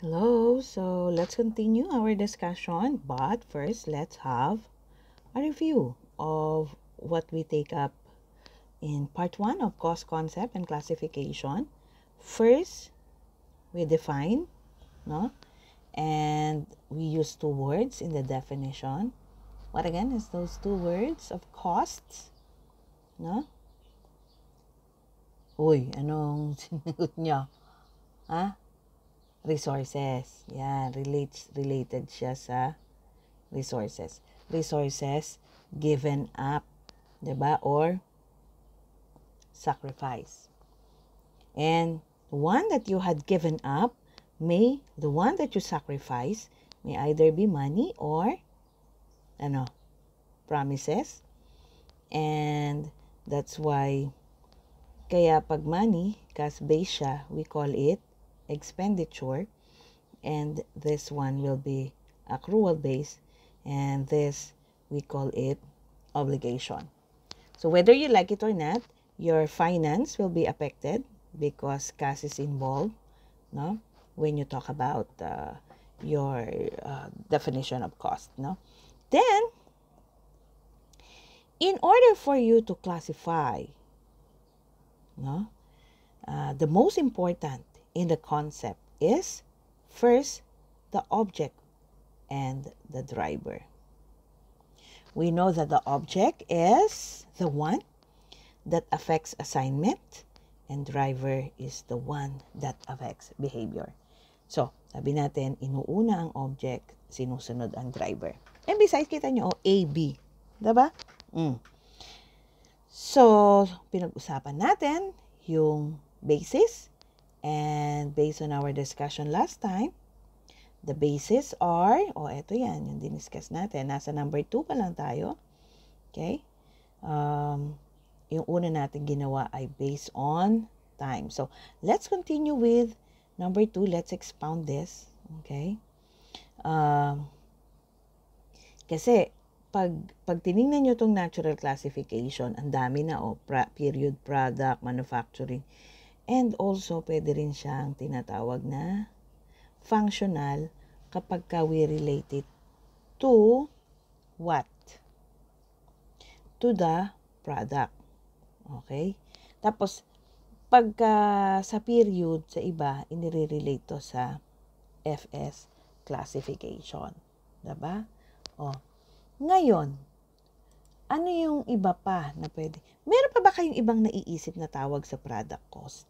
Hello, so let's continue our discussion, but first let's have a review of what we take up in part 1 of cost concept and classification. First, we define, no? And we use two words in the definition. What again is those two words of costs? No? Uy, anong sinagot niya? Ha? Resources. Yan, relates, related siya sa resources. Resources given up. 'di ba? Or sacrifice. And the one that you had given up may, the one that you sacrifice may either be money or, ano, promises. And that's why, kaya pag money, cash base siya, we call it expenditure. And this one will be accrual base. And this, we call it obligation. So whether you like it or not, your finance will be affected because cash is involved, no? When you talk about uh, your uh, definition of cost, no? Then, in order for you to classify, no, uh, the most important in the concept is first the object and the driver. We know that the object is the one that affects assignment and driver is the one that affects behavior. So, sabi natin, inuuna ang object, sinusunod ang driver. And besides, kita nyo, oh, A, B. Diba? Mm. So, pinag-usapan natin yung basis and based on our discussion last time, the basis are, o oh, eto yan, yung diniscuss natin, nasa number 2 pa lang tayo. Okay? Um, yung una natin ginawa ay based on time. So, let's continue with number two. Let's expound this. Okay? Um, kasi, pag, pag tinignan nyo itong natural classification, ang dami na, oh, pra, period, product, manufacturing, and also, pwede rin siyang tinatawag na functional kapag ka we relate it to what? To the product. Okay? Tapos, pagka sa period, sa iba, inire-relate to sa FS classification. Diba? O, ngayon, ano yung iba pa na pwede? Meron pa ba kayong ibang naiisip na tawag sa product cost?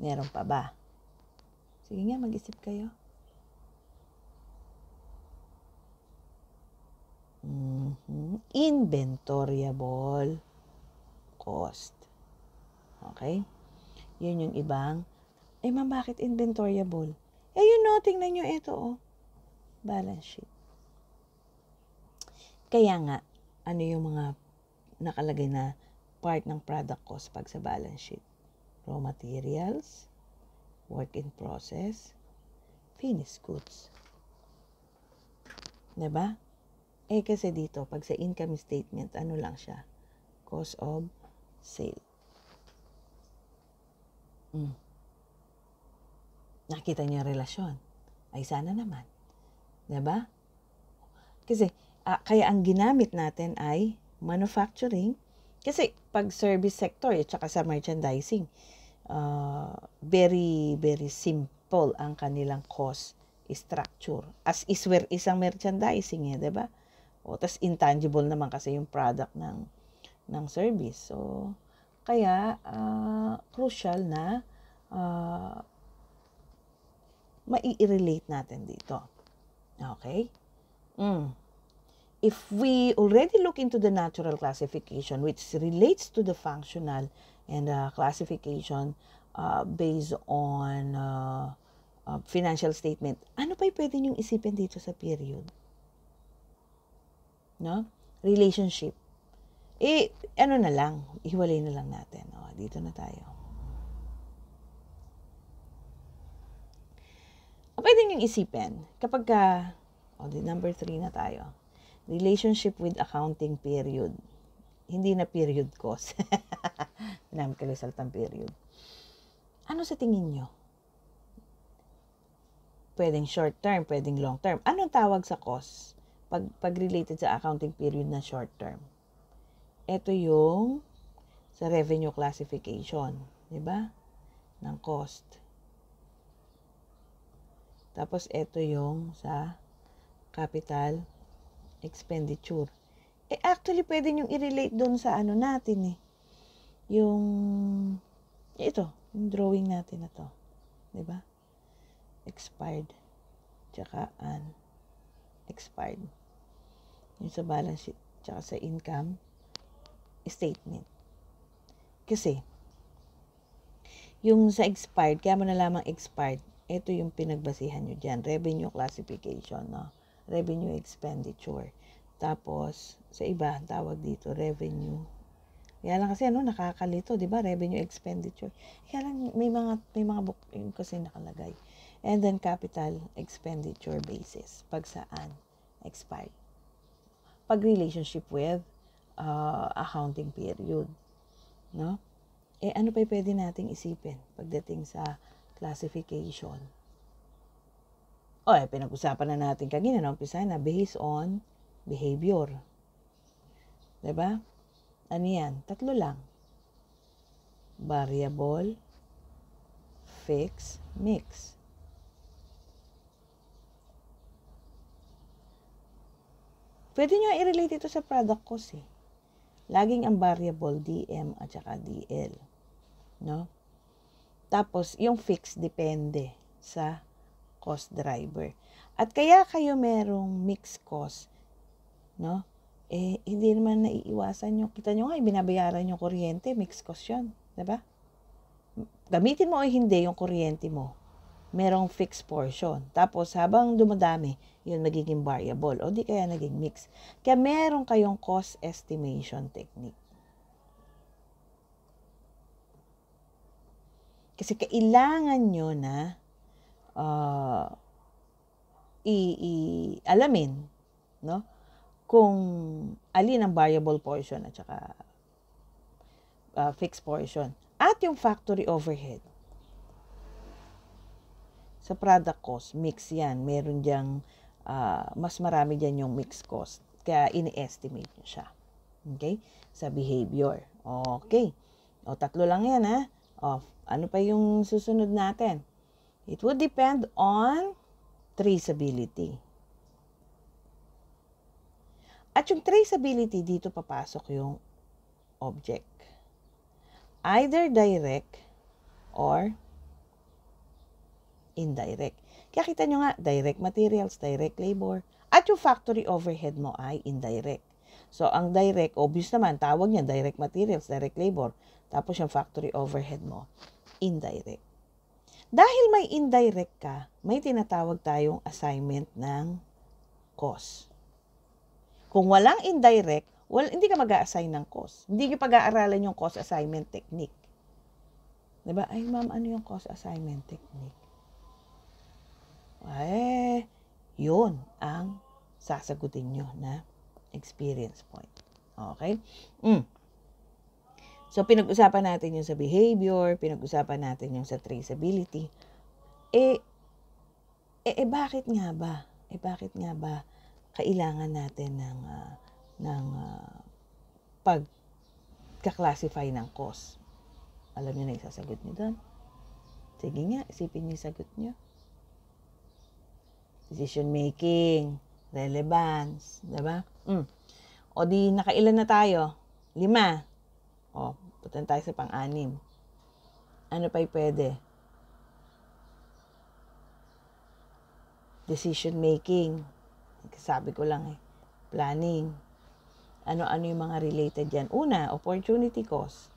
Meron pa ba? Sige nga, mag-isip kayo. Mm-hmm. Inventoriable cost. Okay? Yun yung ibang, eh ma'am, bakit inventoriable? Eh, you know, tingnan nyo ito, oh. Balance sheet. Kaya nga, ano yung mga nakalagay na part ng product cost pag sa balance sheet? Raw materials, work in process, finished goods. Diba? Eh kasi dito, pag sa income statement, ano lang siya? Cost of sale. Mm. Nakita niyo relasyon. Ay sana naman. ba? Kasi uh, kaya ang ginamit natin ay manufacturing kasi pag service sector at saka sa merchandising uh, very very simple ang kanilang cost structure as is where isang merchandising eh, 'di ba? O tas intangible naman kasi yung product ng ng service. So, kaya uh, crucial na uh, mai-relate natin dito. Okay? Mm. If we already look into the natural classification, which relates to the functional and uh, classification uh, based on uh, uh, financial statement, ano pa pwede niyong isipin dito sa period? No? Relationship eh, ano na lang, ihiwalay na lang natin. O, dito na tayo. Pwede nyo isipin, kapag ka, o, di number three na tayo, relationship with accounting period. Hindi na period cost. Pinamit ka result ng period. Ano sa tingin nyo? pwedeng short term, pwedeng long term. Anong tawag sa cost? Pag, pag related sa accounting period na short term. Ito yung sa revenue classification, di ba? Ng cost. Tapos ito yung sa capital expenditure. Eh actually pwede nyo i-relate doon sa ano natin eh. Yung ito, yung drawing natin na to. ba? Expired. Tsaka unexpired. Yung sa balance sheet, tsaka sa income statement. Kasi, yung sa expired, kaya mo na lamang expired, ito yung pinagbasihan nyo dyan. Revenue classification, no? Revenue expenditure. Tapos, sa iba, tawag dito, revenue. Kaya lang kasi, ano, nakakalito, di ba? Revenue expenditure. Kaya lang, may mga, may mga book kasi nakalagay. And then, capital expenditure basis. Pag saan? Expired. Pag relationship with uh, accounting period. No? Eh, ano pa pwede nating isipin pagdating sa classification? O, eh, pinag-usapan na natin kanina, na umpisa na, based on behavior. ba? Diba? Ano yan? Tatlo lang. Variable, fix, mix. Pwede nyo i-relate ito sa product cost eh. Laging ang variable DM at saka DL. No? Tapos, yung fix depende sa cost driver. At kaya kayo merong mixed cost, no? Eh, hindi naman naiiwasan yung, kita nyo nga, binabayaran yung kuryente, mixed cost yun. Diba? Gamitin mo o hindi yung kuryente mo merong fixed portion. Tapos, habang dumadami, yun magiging variable. O di kaya naging mix. Kaya meron kayong cost estimation technique. Kasi kailangan nyo na uh, i- i- alamin no? kung alin ang variable portion at saka uh, fixed portion. At yung factory overhead sa product cost, mix yan. Meron diyang, uh, mas marami dyan yung mix cost. Kaya ini-estimate nyo siya. Okay? Sa behavior. Okay. O, tatlo lang yan, ha? O, ano pa yung susunod natin? It would depend on traceability. At yung traceability, dito papasok yung object. Either direct or indirect. Kaya kita nyo nga, direct materials, direct labor, at yung factory overhead mo ay indirect. So, ang direct, obvious naman, tawag niya direct materials, direct labor. Tapos yung factory overhead mo, indirect. Dahil may indirect ka, may tinatawag tayong assignment ng cost. Kung walang indirect, well, hindi ka mag assign ng cost. Hindi nyo pag-aaralan yung cost assignment technique. Diba? Ay, ma'am, ano yung cost assignment technique? eh, yun ang sasagutin nyo na experience point. Okay? Mm. So, pinag-usapan natin yung sa behavior, pinag-usapan natin yung sa traceability. Eh, eh, eh, bakit nga ba? Eh, bakit nga ba kailangan natin ng, uh, ng uh, pag-classify ng cost? Alam niyo na yung sasagot niyo doon? Sige nga, isipin niyo yung sagot niyo decision making, relevance, diba? Mm. O di, nakailan na tayo? Lima. O, punta tayo sa pang-anim. Ano pa'y pwede? Decision making. Sabi ko lang eh. Planning. Ano-ano yung mga related yan? Una, opportunity cost.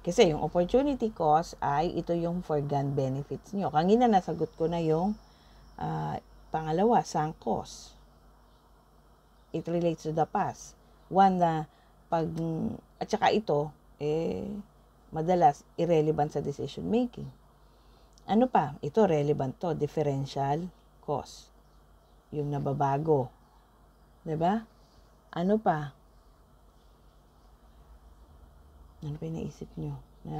Kasi yung opportunity cost ay ito yung foregone benefits nyo. Kanina nasagot ko na yung uh, pangalawa, sunk cost. It relates to the past. One na pag, at saka ito, eh, madalas irrelevant sa decision making. Ano pa? Ito relevant to, differential cost. Yung nababago. 'Di ba? Ano pa? Ano pa naisip nyo na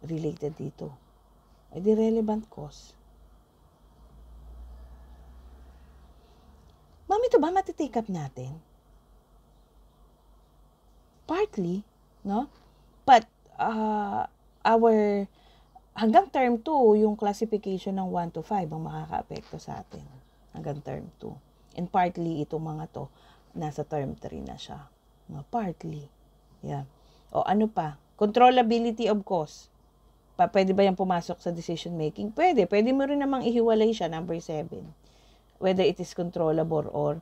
related dito? Ay di relevant cost. Ma'am, ito ba matitake up natin? Partly, no? But, uh, our, hanggang term 2, yung classification ng 1 to 5 ang makaka-apekto sa atin. Hanggang term 2. And partly, itong mga to, nasa term 3 na siya. No, partly. Yeah. O ano pa? Controllability of cost. Pa, pwede ba yan pumasok sa decision making? Pwede. Pwede mo rin namang ihiwalay siya, number 7 whether it is controllable or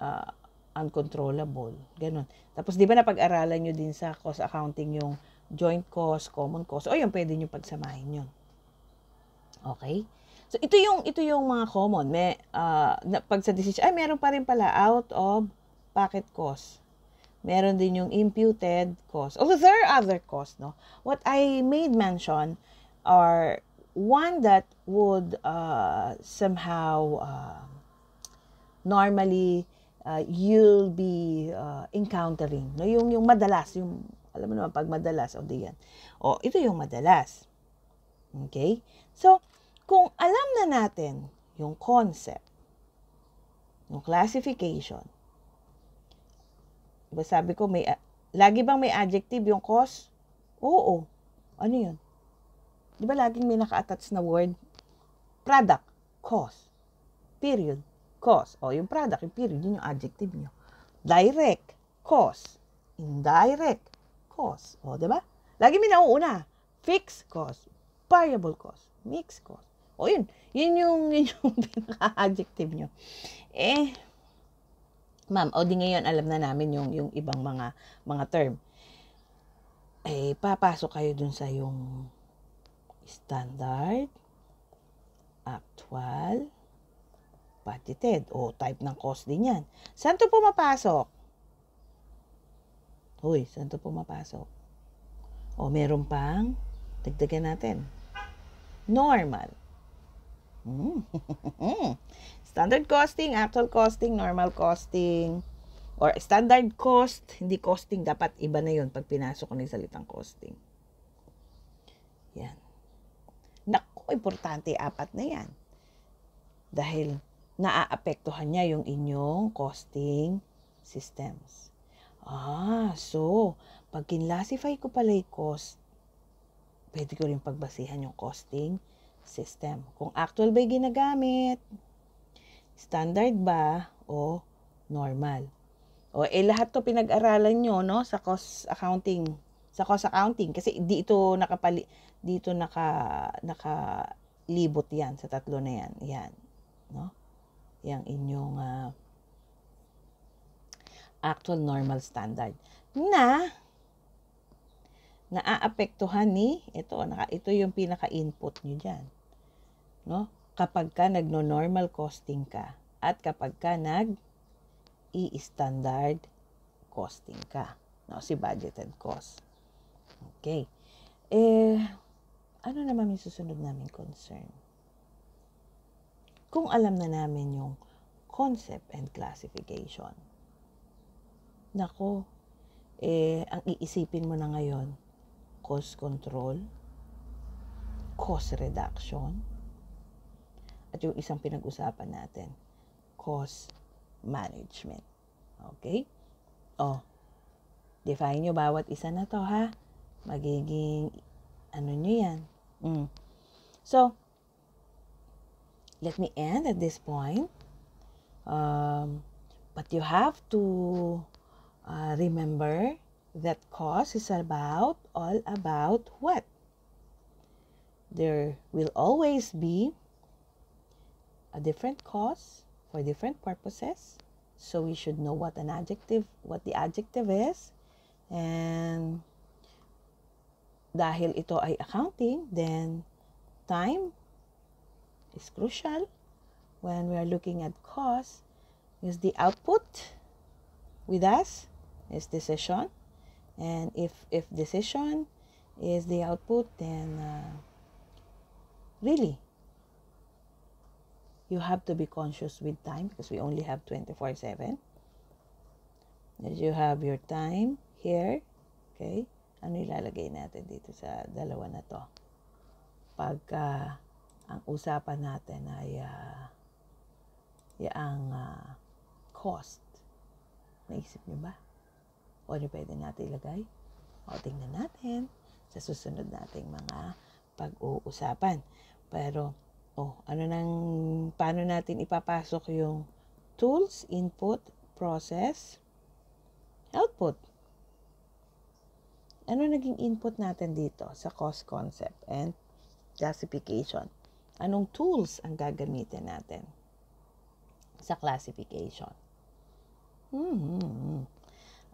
uh, uncontrollable. Ganon. Tapos, di ba napag-aralan nyo din sa cost accounting yung joint cost, common cost, o yun, pwede nyo pagsamahin yun. Okay? So, ito yung, ito yung mga common. May, uh, na, pag sa decision, ay, meron pa rin pala out of pocket cost. Meron din yung imputed cost. Although there are other costs, no? What I made mention are one that would uh, somehow uh, normally uh, you'll be uh, encountering. No yung yung madalas yung alam mo naman pag madalas o di yan. O ito yung madalas. Okay? So kung alam na natin yung concept yung classification diba sabi ko may lagi bang may adjective yung cause? Oo. Ano yun? Di ba laging may naka-attach na word? Product, cause, period, cause. O, yung product, yung period, yun yung adjective nyo. Direct, cause. Indirect, cause. O, di ba? Lagi may nauuna. Fixed cause, variable cause, mixed cause. O, yun. Yun yung, yun yung pinaka-adjective nyo. Eh, ma'am, o di ngayon alam na namin yung, yung ibang mga, mga term. Eh, papasok kayo dun sa yung standard, actual, budgeted. O, type ng cost din yan. Saan to pumapasok? Uy, saan to pumapasok? O, meron pang, dagdagan natin. Normal. Hmm. standard costing, actual costing, normal costing, or standard cost, hindi costing, dapat iba na yun pag pinasok ko ng salitang costing. Yan importante apat na yan. Dahil naaapektuhan niya yung inyong costing systems. Ah, so, pag kinlasify ko pala yung cost, pwede ko rin pagbasihan yung costing system. Kung actual ba ginagamit, standard ba, o normal. O, eh, lahat to pinag-aralan nyo, no, sa cost accounting sa cost accounting kasi dito nakapali dito naka naka libot 'yan sa tatlo na 'yan. Yan, no? Yang inyong uh, actual normal standard na naaapektuhan ni ito naka ito yung pinaka-input niyo diyan. No? Kapag ka nagno-normal costing ka at kapag ka nag i-standard costing ka. No, si budgeted cost. Okay. Eh, ano naman yung susunod namin concern? Kung alam na namin yung concept and classification, nako, eh, ang iisipin mo na ngayon, cost control, cost reduction, at yung isang pinag-usapan natin, cost management. Okay? Oh, define nyo bawat isa na to, ha? magiging ano nyo yan. Mm. So, let me end at this point. Um, but you have to uh, remember that cause is about, all about what? There will always be a different cause for different purposes. So we should know what an adjective, what the adjective is. And dahil ito ay accounting, then time is crucial when we are looking at cost is the output with us is decision. And if if decision is the output then uh, really you have to be conscious with time because we only have 24 7 as you have your time here okay ano ilalagay natin dito sa dalawa na to? pag uh, ang usapan natin ay uh, yaang uh, cost. Naisip niyo ba? O ano pwede natin ilagay? O tingnan natin sa susunod nating mga pag-uusapan. Pero, oh, ano nang, paano natin ipapasok yung tools, input, process, output. Ano naging input natin dito sa cost concept and classification? Anong tools ang gagamitin natin sa classification? Hmm.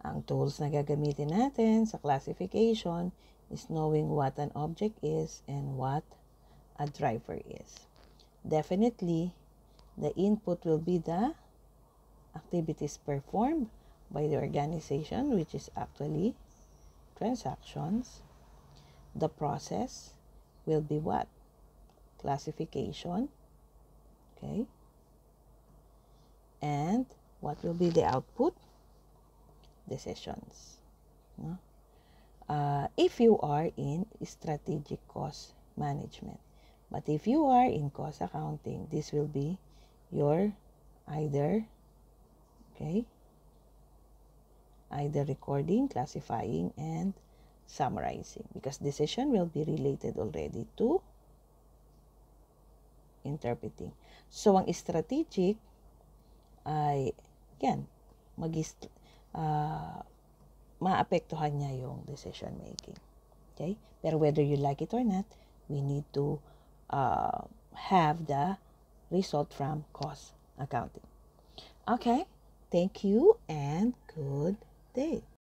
Ang tools na gagamitin natin sa classification is knowing what an object is and what a driver is. Definitely, the input will be the activities performed by the organization, which is actually transactions. The process will be what? Classification. Okay. And what will be the output? decisions. No? Uh, if you are in strategic cost management. But if you are in cost accounting, this will be your either, okay, either recording, classifying, and summarizing because decision will be related already to interpreting. So, ang strategic ay, yan, mag uh, maapektuhan niya yung decision making. Okay? Pero whether you like it or not, we need to uh, have the result from cost accounting. Okay? Thank you and good day.